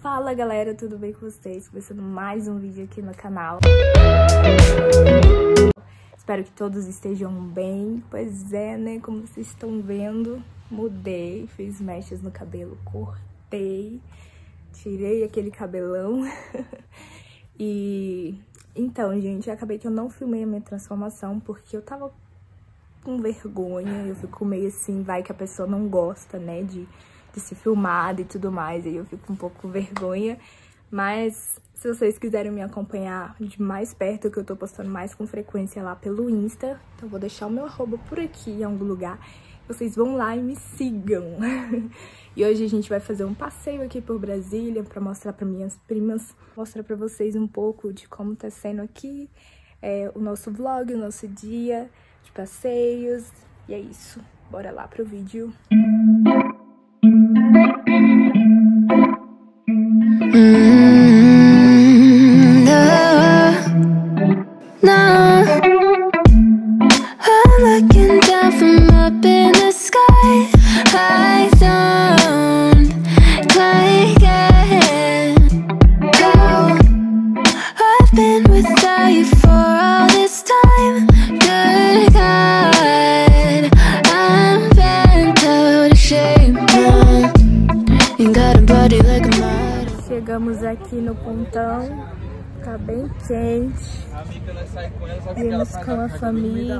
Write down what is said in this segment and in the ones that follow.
Fala galera, tudo bem com vocês? Começando mais um vídeo aqui no canal. Espero que todos estejam bem. Pois é, né? Como vocês estão vendo, mudei, fiz mechas no cabelo, cortei, tirei aquele cabelão. e então, gente, acabei que eu não filmei a minha transformação porque eu tava com vergonha, eu fico meio assim, vai que a pessoa não gosta, né, de de ser filmada e tudo mais, aí eu fico um pouco com vergonha. Mas se vocês quiserem me acompanhar de mais perto, que eu tô postando mais com frequência lá pelo Insta, então vou deixar o meu arroba por aqui em algum lugar. Vocês vão lá e me sigam. e hoje a gente vai fazer um passeio aqui por Brasília pra mostrar pra minhas primas, mostrar pra vocês um pouco de como tá sendo aqui é, o nosso vlog, o nosso dia de passeios. E é isso. Bora lá pro vídeo. Música Viemos com a família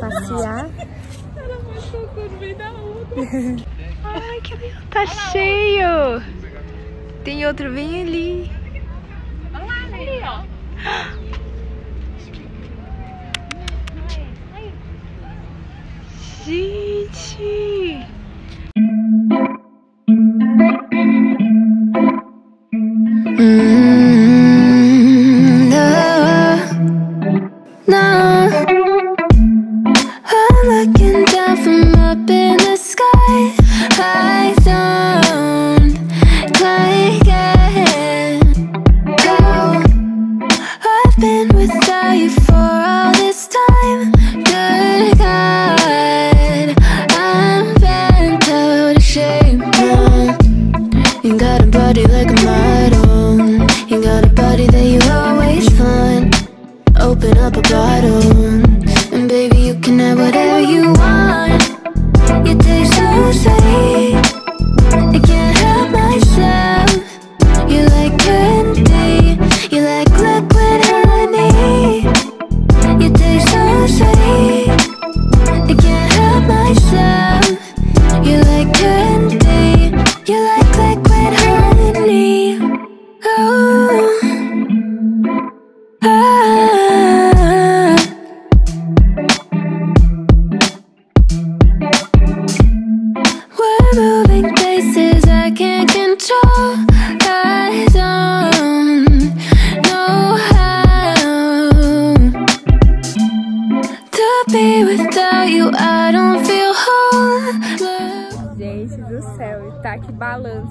passear. Ai, que legal. Tá cheio. Tem outro bem ali. Olha lá, ali, ó. Gente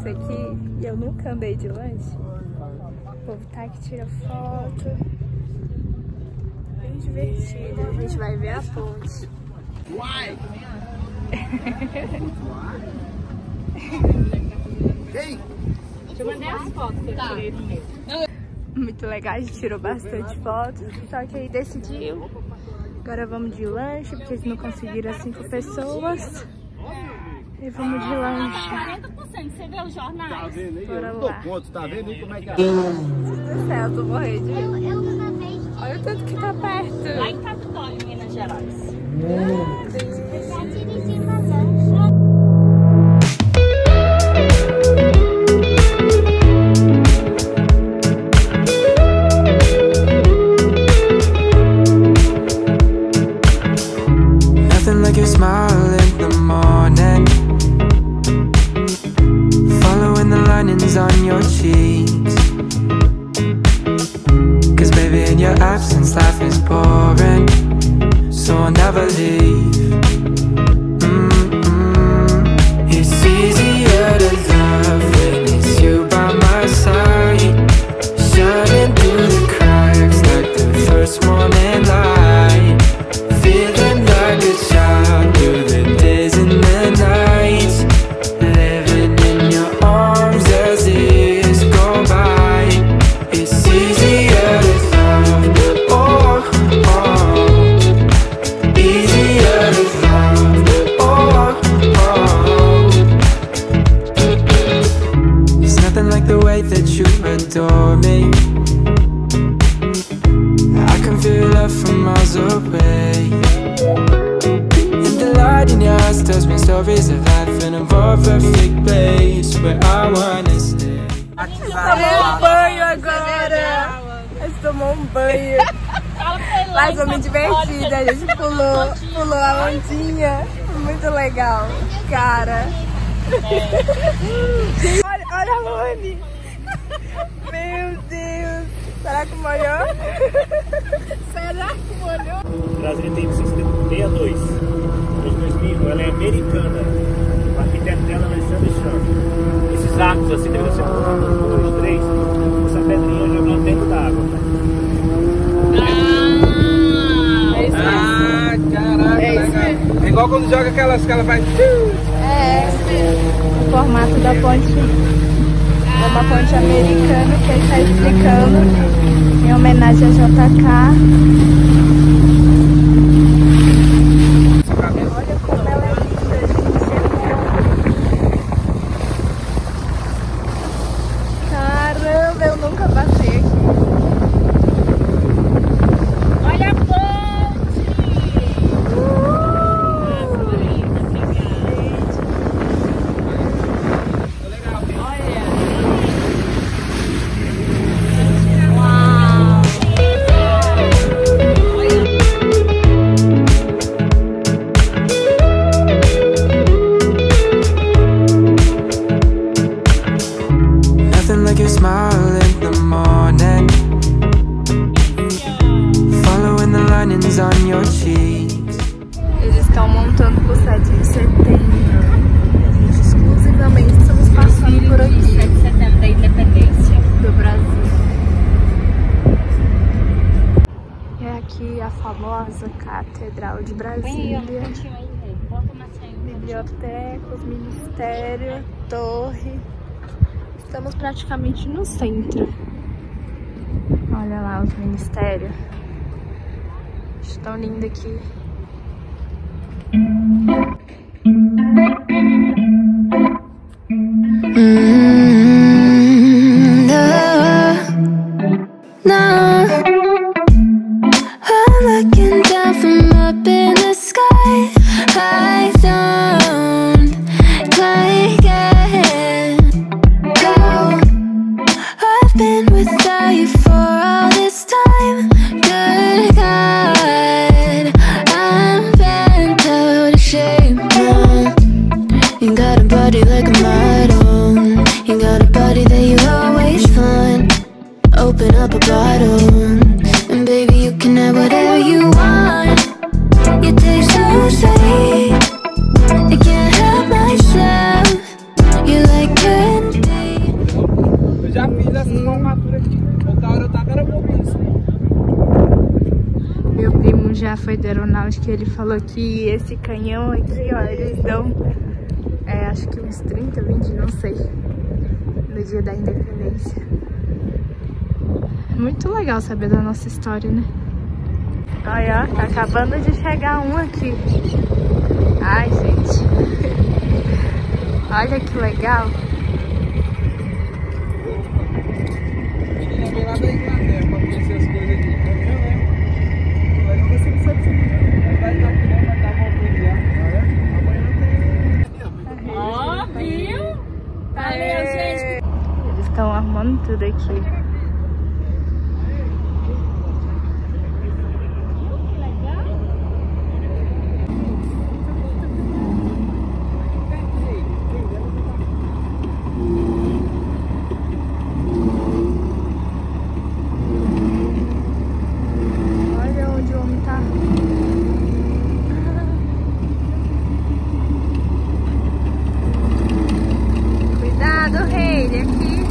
aqui e eu nunca andei de lanche. O povo tá que tira foto. Bem divertido. A gente vai ver a ponte. Uai! Quem? Eu mandei as fotos que eu tá. Muito legal, a gente tirou bastante fotos. Só que aí decidiu. Agora vamos de lanche, porque eles não conseguiram as cinco pessoas. E vamos de lanche. 40%, você vê os jornais? Tá vendo aí? Bora eu lá. Conto, tá vendo aí como é que é? Meu do céu, tô morrendo de medo. Olha o tanto que tá perto. Lá em Capitólio, Minas Gerais. Meu Deus. Away. And the light in your eyes tells me stories of life in a more perfect place where I wanna stay. Tomou um banho agora. A gente tomou um banho. Mas foi muito divertido. A gente pulou, pulou a ondinha. Muito legal. Cara. Olha, olha a Lone. Meu Deus. Será que molhou? Será que molhou? O Brasil tem 62. Desde 2000, ela é americana. O arquiteto dela é Alexandre Chan. Esses arcos assim deveriam ser um, dois, três. Essa pedrinha jogando dentro da água. Ah, caraca, legal. É igual quando joga aquelas que ela faz. É, o formato da ponte uma ponte americana que ele está explicando em homenagem a JK. Estão montando pro 7 de setembro. A gente exclusivamente estamos passando por aqui 7 de setembro da independência. do Brasil. É aqui a famosa Catedral de Brasília. Bibliotecas, ministério, torre. Estamos praticamente no centro. Olha lá os ministérios. Estão lindo aqui. Thank you. Whatever you want. You taste so sweet. I can't help myself. You like candy. Eu já fiz essa formatura aqui. Outra hora eu tava era. Meu primo já foi da aeronáutica e ele falou que esse canhão aqui, ó, eles dão, é, acho que uns 30, 20, não sei, no dia da independência. Muito legal saber da nossa história, né? Olha, ó, tá acabando de chegar um aqui. Ai, gente. Olha que legal. Lá da Inglaterra pra conhecer as coisas aqui. Mas não sei se você vai estar aqui não, vai estar. Ó, viu? Valeu, gente. Eles estão arrumando tudo aqui. Olha onde o homem tá. Cuidado, rei, ele aqui.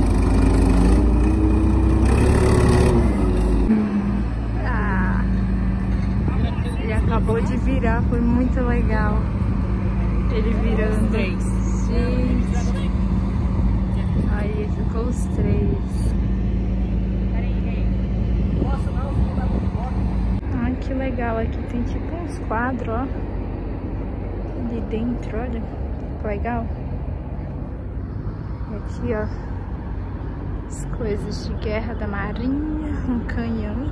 Ah, ele acabou de virar, foi muito legal. Ele virando. Gente. Aí ficou os três. Ai, que legal. Aqui tem tipo uns quadros, ó. Ali dentro, olha. Que legal. E aqui, ó. As coisas de guerra da marinha, um canhão.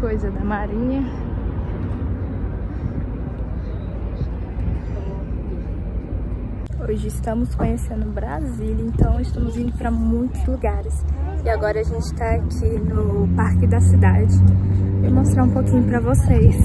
Coisa da marinha. Hoje estamos conhecendo Brasília, então estamos indo para muitos lugares. E agora a gente está aqui no Parque da Cidade. Vou mostrar um pouquinho para vocês.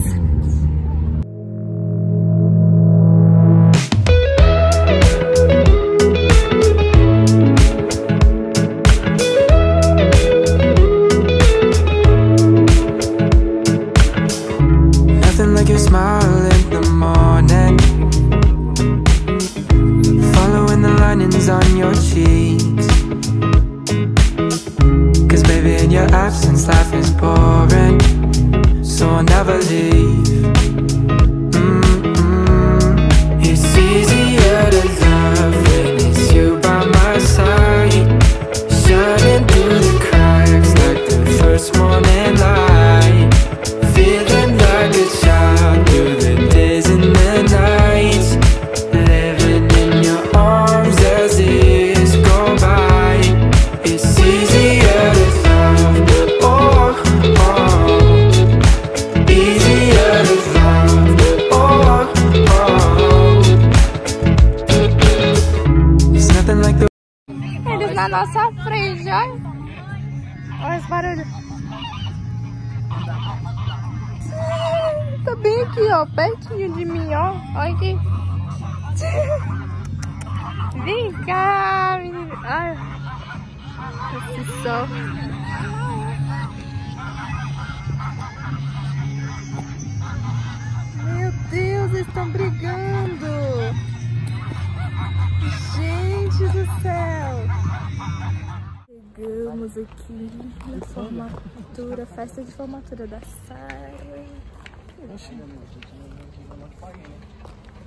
Aqui, ó, pertinho de mim, ó. Olha aqui. Vem cá, menino. Ai, esse sol. Meu Deus, eles estão brigando. Gente do céu! Chegamos aqui na formatura, festa de formatura da Sara.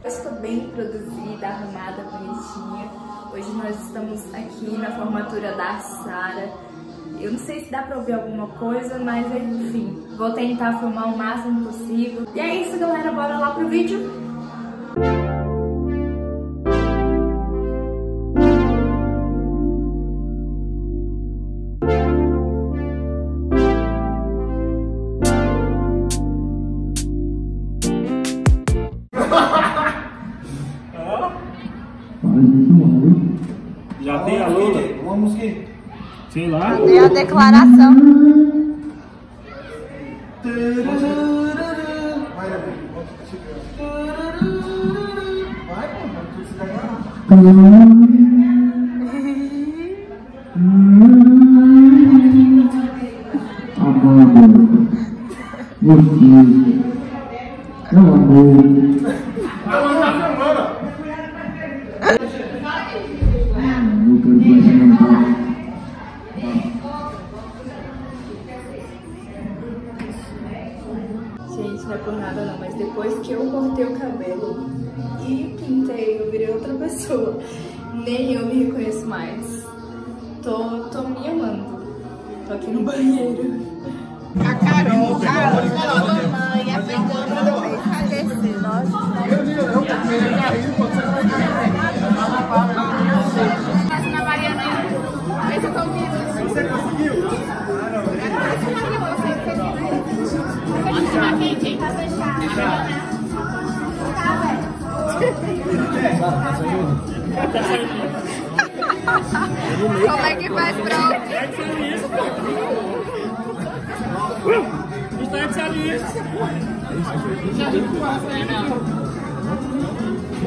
Estou bem produzida, arrumada, bonitinha. Hoje nós estamos aqui na formatura da Sara. Eu não sei se dá pra ouvir alguma coisa, mas enfim, vou tentar filmar o máximo possível. E é isso, galera. Bora lá pro vídeo. Sei lá. Dei a declaração. Vai, Davi. Vai, pô. Vai tudo se ganhar. Mas depois que eu cortei o cabelo e pintei, eu virei outra pessoa. Nem eu me reconheço mais. Tô, tô me amando. Tô aqui no banheiro. A Carol, Carol, falou da mãe, a pegando esclarecer, Mas Como é que faz pra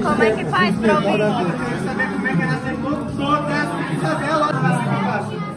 Como é que faz pra ouvir? Saber como é que ela acertou todas as Isabela.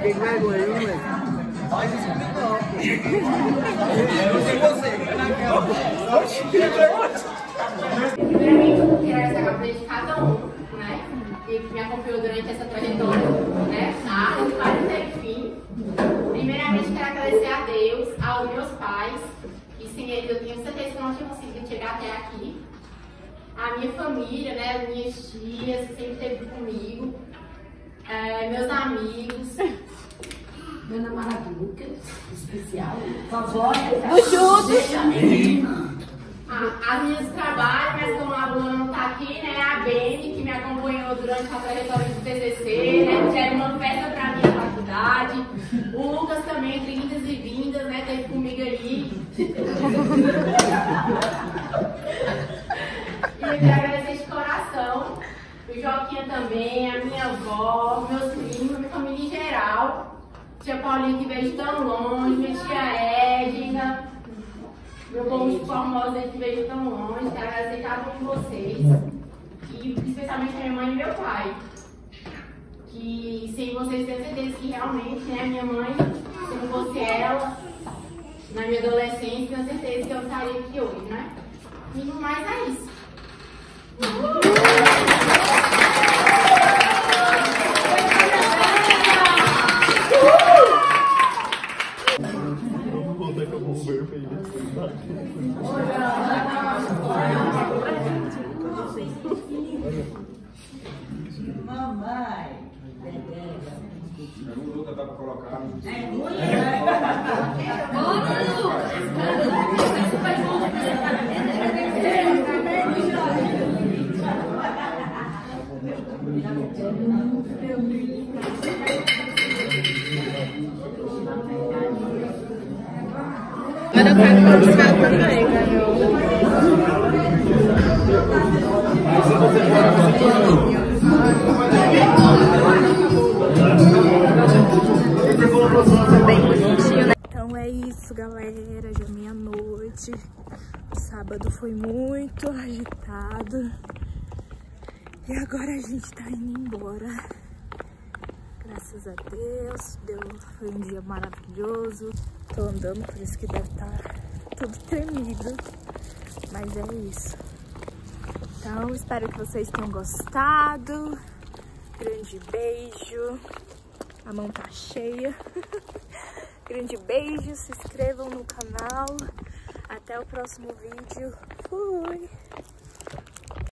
com vergonha, viu, moleque? Primeiramente, eu quero agradecer de cada um, né? Que me acompanhou durante essa trajetória, né? A árvore até o fim. Primeiramente, quero agradecer a Deus, aos meus pais, que sem eles eu tenho certeza que não tinha conseguido chegar até aqui. A minha família, né? As minhas tias, que sempre esteve comigo. É, meus amigos. Meu namorado Lucas, especial. Vovó, ah, as minhas trabalhos, mas como a Bruna não tá aqui, né? A Beni, que me acompanhou durante a trajetória do TCC, né? Gera uma festa pra minha faculdade. O Lucas também, entre indas e vindas, né? Teve comigo ali. E eu quero agradecer de coração. O Joquinha também, a minha avó, meus primos, minha família em geral. Tia Paulinha que veio de tão longe, tia Edna. Meu povo de Formosa que veio tão longe, quero agradecer cada um de vocês. E especialmente minha mãe e meu pai. Que sem vocês tenho certeza que realmente, né, minha mãe, se não fosse ela, na minha adolescência, tenho certeza que eu estaria aqui hoje, né? E mais é isso. Então galera. Já meia-noite. O sábado foi muito agitado. E agora a gente tá indo embora. Graças a Deus. Deu, foi um dia maravilhoso. Tô andando, por isso que deve estar tudo tremido. Mas é isso. Então, espero que vocês tenham gostado. Grande beijo. A mão tá cheia. Grande beijo, se inscrevam no canal. Até o próximo vídeo. Fui!